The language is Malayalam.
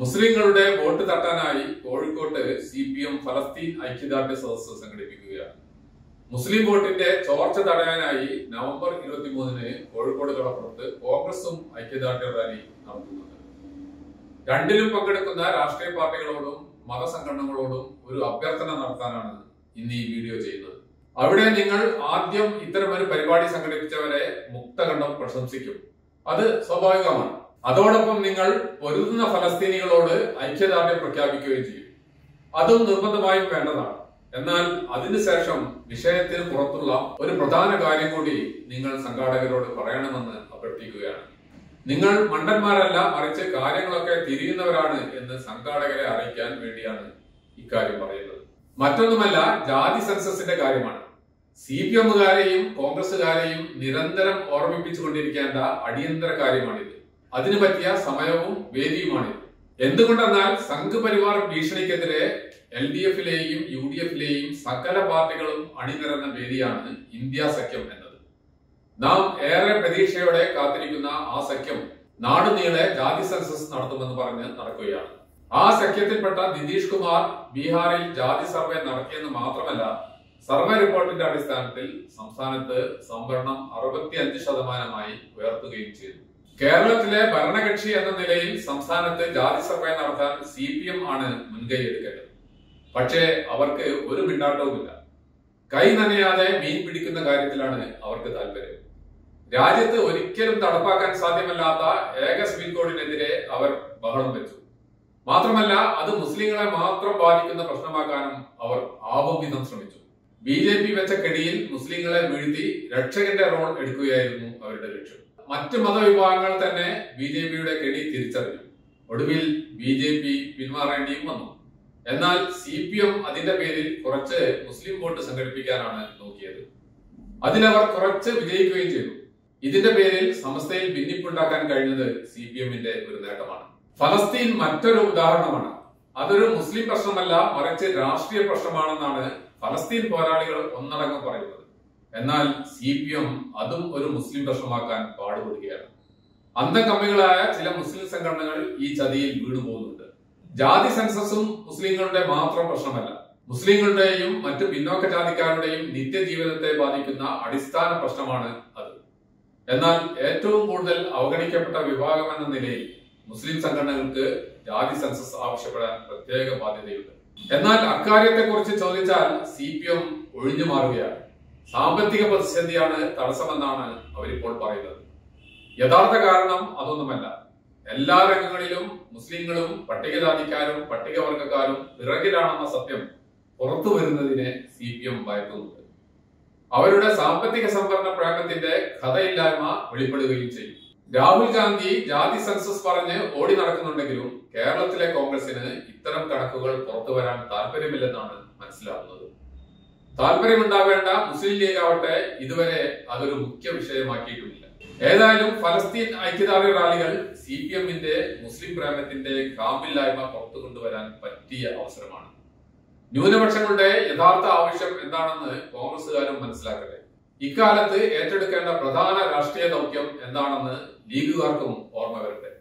മുസ്ലിങ്ങളുടെ വോട്ട് തട്ടാനായി കോഴിക്കോട്ട് സി പി എം ഫലസ്തീൻ ഐക്യദാർഢ്യ സദസ്സ് സംഘടിപ്പിക്കുകയാണ്. മുസ്ലിം വോട്ടിന്റെ ചോർച്ച തടയാനായി നവംബർ ഇരുപത്തിമൂന്നിന് കോഴിക്കോട് കടപ്പുറത്ത് കോൺഗ്രസും ഐക്യദാർഢ്യ റാലി നടത്തുന്നുണ്ട്. രണ്ടിലും പങ്കെടുക്കുന്ന രാഷ്ട്രീയ പാർട്ടികളോടും മതസംഘടനകളോടും ഒരു അഭ്യർത്ഥന നടത്താനാണ് ഇന്ന് ഈ വീഡിയോ ചെയ്യുന്നത്. അവിടെ നിങ്ങൾ ആദ്യം ഇത്തരമൊരു പരിപാടി സംഘടിപ്പിച്ചവരെ മുക്തകണ്ഠം പ്രശംസിക്കും. അത് സ്വാഭാവികമാണ്. അതോടൊപ്പം നിങ്ങൾ പൊരുതുന്ന ഫലസ്തീനികളോട് ഐക്യദാർഢ്യം പ്രഖ്യാപിക്കുകയും ചെയ്യും. അതും നിർബന്ധമായും വേണ്ടതാണ്. എന്നാൽ അതിനുശേഷം വിഷയത്തിന് പുറത്തുള്ള ഒരു പ്രധാന കാര്യം കൂടി നിങ്ങൾ സംഘാടകരോട് പറയണമെന്ന് അഭ്യർത്ഥിക്കുകയാണ്. നിങ്ങൾ മണ്ടന്മാരല്ല മറിച്ച് കാര്യങ്ങളൊക്കെ തിരിയുന്നവരാണ് എന്ന് സംഘാടകരെ അറിയിക്കാൻ വേണ്ടിയാണ് ഇക്കാര്യം പറയുന്നത്. മറ്റൊന്നുമല്ല ജാതി സെൻസസിന്റെ കാര്യമാണ്. സി പി എമ്മുകാരെയും കോൺഗ്രസുകാരെയും നിരന്തരം ഓർമ്മിപ്പിച്ചുകൊണ്ടിരിക്കേണ്ട അടിയന്തര കാര്യമാണിത്. അതിനു പറ്റിയ സമയവും വേദിയുമാണ്. എന്തുകൊണ്ടെന്നാൽ സംഘ് പരിവാർ ഭീഷണിക്കെതിരെ എൽ ഡി എഫിലെയും യു ഡി എഫിലെയും സകല പാർട്ടികളും അണിനിരന്ന വേദിയാണ് ഇന്ത്യ സഖ്യം എന്നത്. നാം ഏറെ പ്രതീക്ഷയോടെ കാത്തിരിക്കുന്ന ആ സഖ്യം നാടുനീളെ ജാതി സെൻസസ് നടത്തുമെന്ന് പറഞ്ഞ് നടക്കുകയാണ്. ആ സഖ്യത്തിൽപ്പെട്ട നിതീഷ് കുമാർ ബീഹാറിൽ ജാതി സർവേ നടത്തിയെന്ന് മാത്രമല്ല സർവേ റിപ്പോർട്ടിന്റെ അടിസ്ഥാനത്തിൽ സംസ്ഥാനത്ത് സംവരണം അറുപത്തി അഞ്ച് ശതമാനമായി ഉയർത്തുകയും ചെയ്തു. കേരളത്തിലെ ഭരണകക്ഷി എന്ന നിലയിൽ സംസ്ഥാനത്ത് ജാതി സർവേ നടത്താൻ സി പി എം ആണ് മുൻകൈ എടുക്കേണ്ടത് പക്ഷേ അവർക്ക് ഒരു മിണ്ടാട്ടവുമില്ല കൈ നനയാതെ മീൻ പിടിക്കുന്ന കാര്യത്തിലാണ് അവർക്ക് താല്പര്യം. രാജ്യത്ത് ഒരിക്കലും നടപ്പാക്കാൻ സാധ്യമല്ലാത്ത ഏക സിവിൽ കോഡിനെതിരെ അവർ ബഹളം വെച്ചു. മാത്രമല്ല അത് മുസ്ലിങ്ങളെ മാത്രം ബാധിക്കുന്ന പ്രശ്നമാക്കാനും അവർ ആവുംവിധം ശ്രമിച്ചു. ബി ജെ പി വെച്ച കെടിയിൽ മുസ്ലിങ്ങളെ വീഴ്ത്തി രക്ഷകന്റെ റോൾ എടുക്കുകയായിരുന്നു അവരുടെ ലക്ഷ്യം. മറ്റ് മതവിഭാഗങ്ങൾ തന്നെ ബി ജെ പിയുടെ കെടി തിരിച്ചറിഞ്ഞു. ഒടുവിൽ ബി ജെ പി പിന്മാറേണ്ടിയും വന്നു. എന്നാൽ സി പി എം അതിന്റെ പേരിൽ കുറച്ച് മുസ്ലിം വോട്ട് സംഘടിപ്പിക്കാനാണ് നോക്കിയത്. അതിലവർ കുറച്ച് വിജയിക്കുകയും ചെയ്തു. ഇതിന്റെ പേരിൽ സമസ്തയിൽ ഭിന്നിപ്പുണ്ടാക്കാൻ കഴിഞ്ഞത് സി പി എമ്മിന്റെ ഒരു നേട്ടമാണ്. ഫലസ്തീൻ മറ്റൊരു ഉദാഹരണമാണ്. അതൊരു മുസ്ലിം പ്രശ്നമല്ല മറിച്ച് രാഷ്ട്രീയ പ്രശ്നമാണെന്നാണ് ഫലസ്തീൻ പോരാളികൾ ഒന്നടങ്കം പറയുന്നത്. എന്നാൽ സി പി എം അതും ഒരു മുസ്ലിം പ്രശ്നമാക്കാൻ പാടുപെടുകയാണ്. അന്തകമ്മികളായ ചില മുസ്ലിം സംഘടനകൾ ഈ ചതിയിൽ വീണുപോകുന്നുണ്ട്. ജാതി സെൻസസും മുസ്ലിങ്ങളുടെ മാത്രം പ്രശ്നമല്ല. മുസ്ലിങ്ങളുടെയും മറ്റു പിന്നോക്ക ജാതിക്കാരുടെയും നിത്യജീവിതത്തെ ബാധിക്കുന്ന അടിസ്ഥാന പ്രശ്നമാണ് അത്. എന്നാൽ ഏറ്റവും കൂടുതൽ അവഗണിക്കപ്പെട്ട വിഭാഗം എന്ന നിലയിൽ മുസ്ലിം സംഘടനകൾക്ക് ജാതി സെൻസസ് ആവശ്യപ്പെടാൻ പ്രത്യേക ബാധ്യതയുണ്ട്. എന്നാൽ അക്കാര്യത്തെ കുറിച്ച് ചോദിച്ചാൽ സി പി എം ഒഴിഞ്ഞു മാറുകയാണ് സാമ്പത്തിക പ്രതിസന്ധിയാണ് തടസ്സമെന്നാണ് അവരിപ്പോൾ പറയുന്നത്. യഥാർത്ഥ കാരണം അതൊന്നുമല്ല. എല്ലാ രംഗങ്ങളിലും മുസ്ലിങ്ങളും പട്ടികജാതിക്കാരും പട്ടികവർഗക്കാരും പിറകിലാണെന്ന സത്യം പുറത്തു വരുന്നതിനെ സി പി എം ഭയക്കുന്നുണ്ട്. അവരുടെ സാമ്പത്തിക സംവരണ പ്രയോഗത്തിന്റെ കഥയില്ലായ്മ വെളിപ്പെടുകയും ചെയ്യും. രാഹുൽ ഗാന്ധി ജാതി സെൻസസ് പറഞ്ഞ് ഓടി നടക്കുന്നുണ്ടെങ്കിലും കേരളത്തിലെ കോൺഗ്രസിന് ഇത്തരം കണക്കുകൾ പുറത്തു വരാൻ താല്പര്യമില്ലെന്നാണ് മനസ്സിലാവുന്നത്. താല്പര്യമുണ്ടാവേണ്ട മുസ്ലിം ലീഗ് ആവട്ടെ ഇതുവരെ അതൊരു മുഖ്യ വിഷയമാക്കിയിട്ടുമില്ല. ഏതായാലും ഫലസ്തീൻ ഐക്യദാർഢ്യ റാലികൾ സി പി എമ്മിന്റെ മുസ്ലിം പ്രേമത്തിന്റെ കാമ്പില്ലായ്മ പുറത്തു കൊണ്ടുവരാൻ പറ്റിയ അവസരമാണ്. ന്യൂനപക്ഷങ്ങളുടെ യഥാർത്ഥ ആവശ്യം എന്താണെന്ന് കോൺഗ്രസുകാരും മനസ്സിലാക്കട്ടെ. ഇക്കാലത്ത് ഏറ്റെടുക്കേണ്ട പ്രധാന രാഷ്ട്രീയ ദൗത്യം എന്താണെന്ന് ലീഗുകാർക്കും ഓർമ്മ വരട്ടെ.